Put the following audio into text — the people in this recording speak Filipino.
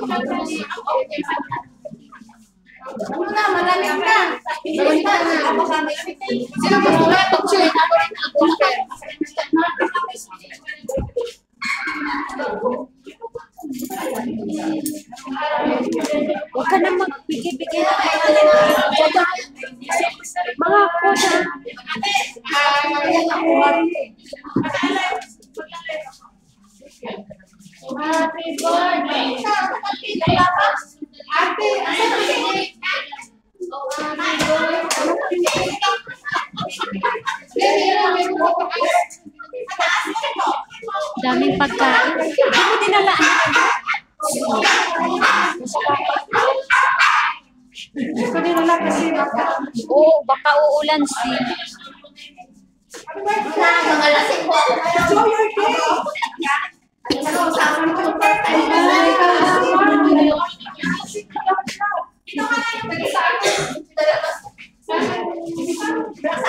Ano na, marami na. Marami na. Sino gusto na? Picture. Ako rin ako. Huwag ka na magbigay-bigay ng mga mga kuya. Ah, yan ako. Happy birthday. Ate, asan ang cake? Daming pagkain. Hindi mo dinala. Ko dinala kasi baka Oo, baka uulan si. na mga lasing ko. Bisa, bisa, bisa, bisa,